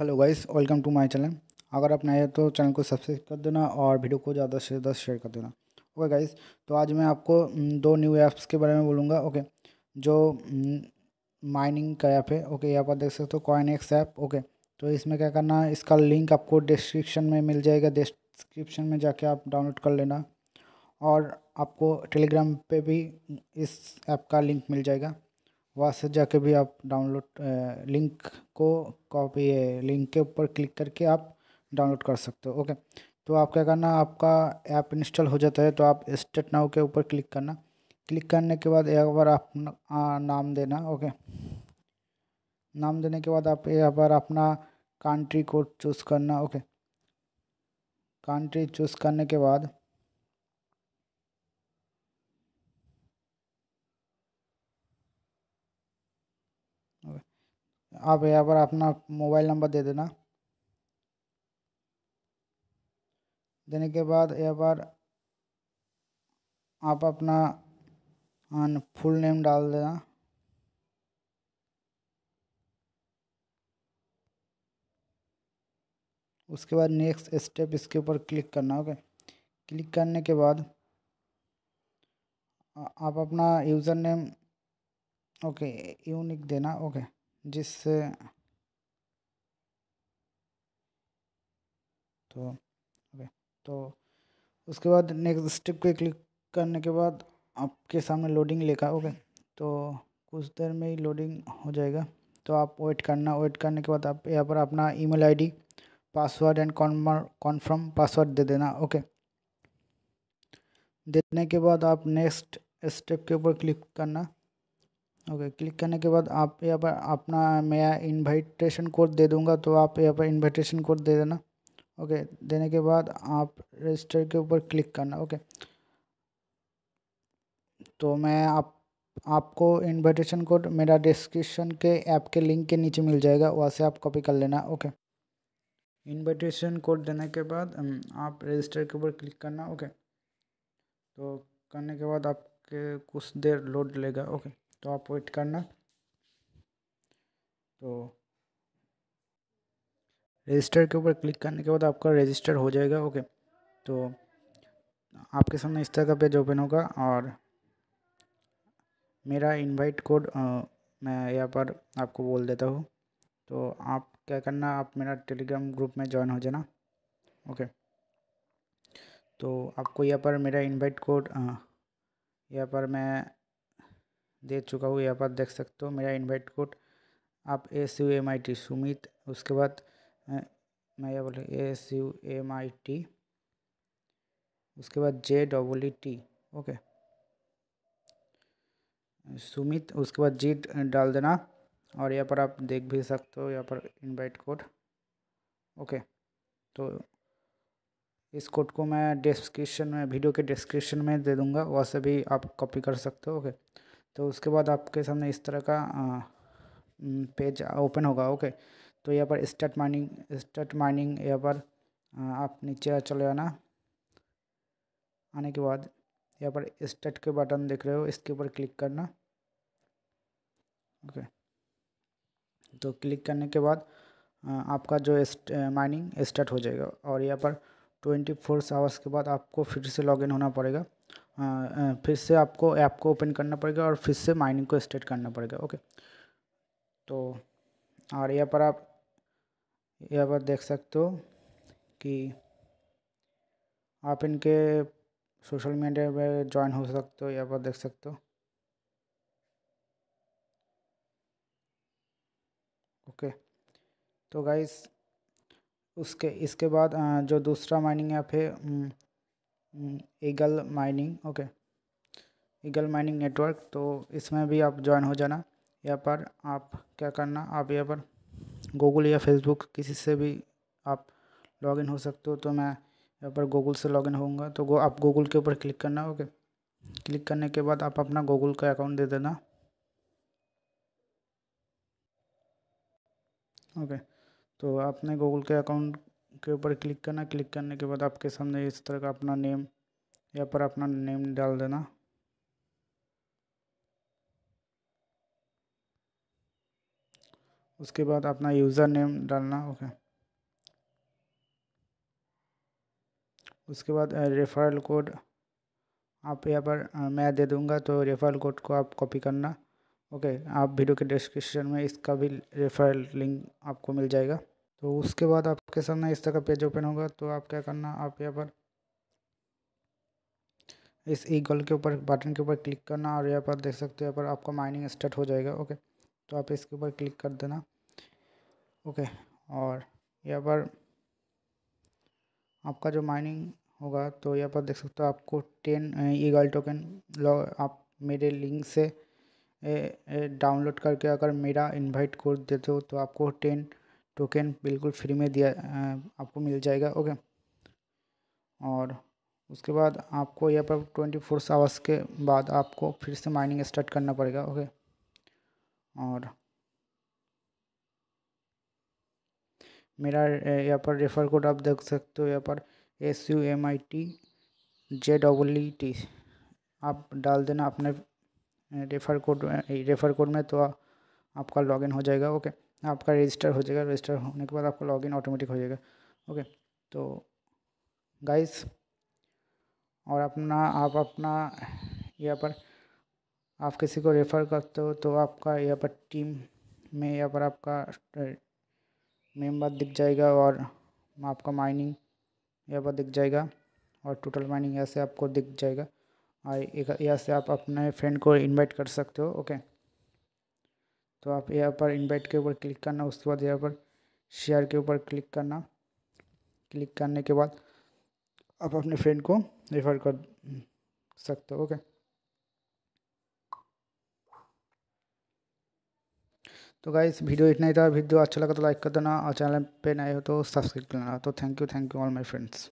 Hello guys, welcome to my channel. अगर आप नए हैं तो चैनल को सब्सक्राइब कर देना और वीडियो को ज़्यादा से ज़्यादा शेयर कर देना। ओके गाइस तो आज मैं आपको दो न्यू ऐप्स के बारे में बोलूँगा, ओके? जो माइनिंग का ऐप है, ओके? यहाँ पर देख सकते हो कॉइन एक्स ऐप ओके? तो इसमें क्या करना है, इसका लिंक आपको डिस्क्रिप्शन में मिल जाएगा डिस्क्रिप्शन में जाके आप डाउनलोड कर लेना। और आपको टेलीग्राम पर भी इस ऐप का लिंक मिल जाएगा। वहाँ से जाके भी आप डाउनलोड लिंक को कॉपी लिंक के ऊपर क्लिक करके आप डाउनलोड कर सकते हो। ओके तो आप क्या करना, आपका ऐप इंस्टॉल हो जाता है तो आप स्टेट नाउ के ऊपर क्लिक करना। क्लिक करने के बाद एक बार आप नाम देना। ओके नाम देने के बाद आप एक बार अपना कंट्री कोड चूज़ करना। ओके कंट्री चूज़ करने के बाद आप यहाँ पर अपना मोबाइल नंबर दे देना। देने के बाद यहाँ पर आप अपना फुल नेम डाल देना। उसके बाद नेक्स्ट स्टेप इसके ऊपर क्लिक करना ओके क्लिक करने के बाद आप अपना यूज़र नेम ओके यूनिक देना ओके जिससे तो ओके तो उसके बाद नेक्स्ट स्टेप पे क्लिक करने के बाद आपके सामने लोडिंग लेगा ओके तो कुछ देर में ही लोडिंग हो जाएगा। तो आप वेट करना वेट करने के बाद आप यहाँ पर अपना email ID password and confirm password दे देना, ओके। देने के बाद आप नेक्स्ट स्टेप के ऊपर क्लिक करना ओके, क्लिक करने के बाद आप यहाँ पर अपना मैं इनवाइटेशन कोड दे दूँगा तो आप यहाँ पर इनवाइटेशन कोड दे देना। ओके, देने के बाद आप रजिस्टर के ऊपर क्लिक करना, ओके। तो मैं आप, आपको इनविटेशन कोड मेरा डिस्क्रिप्शन के ऐप के लिंक के नीचे मिल जाएगा, वहाँ से आप कॉपी कर लेना, ओके। इनविटेशन कोड देने के बाद आप रजिस्टर के ऊपर क्लिक करना, ओके। तो करने के बाद आपके कुछ देर लोड लेगा, ओके। तो आप वेट करना। तो रजिस्टर के ऊपर क्लिक करने के बाद आपका रजिस्टर हो जाएगा ओके तो आपके सामने इस तरह का पेज ओपन होगा और मेरा इनवाइट कोड मैं यहाँ पर आपको बोल देता हूँ। तो आप क्या करना, आप मेरा टेलीग्राम ग्रुप में ज्वाइन हो जाना ओके तो आपको यहाँ पर मेरा इनवाइट कोड यहाँ पर मैं दे चुका हूँ यहाँ पर देख सकते हो मेरा इनवाइट कोड आप S U M I T Sumit, उसके बाद मैं यह बोले S U M I T उसके बाद J double E T okay. Sumit, उसके बाद जी डाल देना, और यहाँ पर आप देख भी सकते हो, यहाँ पर इनवाइट कोड ओके। तो इस कोड को मैं डिस्क्रिप्शन में वीडियो के डिस्क्रिप्शन में दे दूँगा, वहाँ से भी आप कॉपी कर सकते हो, ओके। तो उसके बाद आपके सामने इस तरह का पेज ओपन होगा, ओके। तो यहाँ पर स्टार्ट माइनिंग स्टार्ट माइनिंग यहाँ पर आप नीचे चले आना। आने के बाद यहाँ पर स्टार्ट के बटन देख रहे हो, इसके ऊपर क्लिक करना। ओके। तो क्लिक करने के बाद आपका जो माइनिंग स्टार्ट हो जाएगा और यहाँ पर ट्वेंटी फोर आवर्स के बाद आपको फिर से लॉगिन होना पड़ेगा। फिर से आपको ऐप को ओपन करना पड़ेगा और फिर से माइनिंग को स्टार्ट करना पड़ेगा, ओके? तो और यहाँ पर आप, यहाँ पर देख सकते हो कि आप इनके सोशल मीडिया में ज्वाइन हो सकते हो, यहाँ पर देख सकते हो। ओके तो गाइस, उसके, इसके बाद जो दूसरा माइनिंग ऐप है Eagle mining okay Eagle mining network तो इसमें भी आप ज्वाइन हो जाना। यहाँ पर आप क्या करना, आप यहाँ पर गूगल या फेसबुक किसी से भी आप लॉगिन हो सकते हो तो मैं यहाँ पर गूगल से लॉगिन होऊँगा। तो गो, आप गूगल के ऊपर क्लिक करना ओके क्लिक करने के बाद आप अपना गूगल का अकाउंट दे देना। ओके तो आपने गूगल के अकाउंट के ऊपर क्लिक करना, क्लिक करने के बाद आपके सामने इस तरह का अपना नेम यहाँ पर अपना नेम डाल देना। उसके बाद अपना यूज़र नेम डालना ओके उसके बाद रेफरल कोड आप यहाँ पर मैं दे दूँगा तो रेफरल कोड को आप कॉपी करना ओके आप वीडियो के डिस्क्रिप्शन में इसका भी रेफरल लिंक आपको मिल जाएगा। तो उसके बाद आपके सामने इस तरह का पेज ओपन होगा तो आप क्या करना, आप यहाँ पर इस ईगल के ऊपर बटन के ऊपर क्लिक करना और यहाँ पर देख सकते हो, यहाँ पर आपका माइनिंग स्टार्ट हो जाएगा ओके तो आप इसके ऊपर क्लिक कर देना ओके और यहाँ पर आपका जो माइनिंग होगा तो यहाँ पर देख सकते हो, आपको टेन ईगल टोकन लॉ, आप मेरे लिंक से डाउनलोड करके अगर मेरा इनवाइट कोड देते हो तो आपको टेन टोकन बिल्कुल फ्री में दिया आपको मिल जाएगा ओके और उसके बाद आपको यहाँ पर ट्वेंटी फोर आवर्स के बाद आपको फिर से माइनिंग स्टार्ट करना पड़ेगा ओके और मेरा यहाँ पर रेफर कोड आप देख सकते हो, यहाँ पर S U M I T J double E T आप डाल देना अपने रेफर कोड रेफर कोड में तो आपका लॉगिन हो जाएगा ओके आपका रजिस्टर हो जाएगा रजिस्टर होने के बाद आपका लॉगिन ऑटोमेटिक हो जाएगा। ओके तो गाइस और अपना, आप अपना यहाँ पर, आप किसी को रेफ़र करते हो तो आपका यहाँ पर टीम में यहाँ पर आपका मेंबर दिख जाएगा और आपका माइनिंग यहाँ पर दिख जाएगा और टोटल माइनिंग यहाँ से आपको दिख जाएगा। और यहाँ से आप अपने फ्रेंड को इनवाइट कर सकते हो ओके तो आप यहाँ पर इनवाइट के ऊपर क्लिक करना, उसके बाद यहाँ पर शेयर के ऊपर क्लिक करना। क्लिक करने के बाद आप अपने फ्रेंड को रेफ़र कर सकते हो ओके तो गाइस वीडियो इतना ही था। वीडियो अच्छा लगा तो लाइक कर देना। और चैनल पे नए हो तो सब्सक्राइब कर लेना तो thank you thank you all my friends